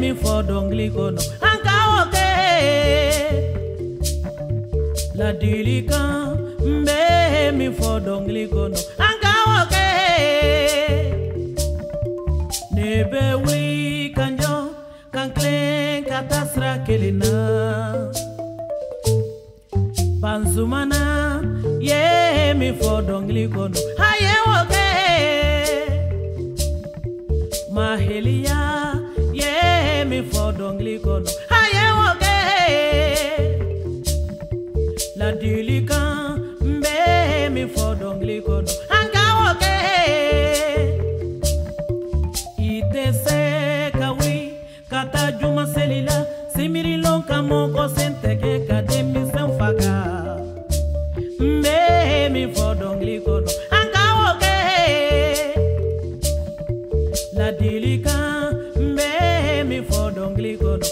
min fɔ dɔnkili kɔnɔ an ka o kɛ ladilikan n bɛ min fɔ dɔnkili kɔnɔ an ka o kɛ ne bɛ wuli ka jɔ kan tilen ka taa sira kelen na banzumana ye min fɔ dɔnkili mahelia ye mi fɔdɔnkili kɔnɔ a ye wo ladilikan n bɛ mi fɔdɔnkili kɔnɔ an ka wo kɛ i tɛ se ka wuli ka taa juma seli la simirilɔn ka mɔgɔ sen ka. dilika mbe mi fodongli kono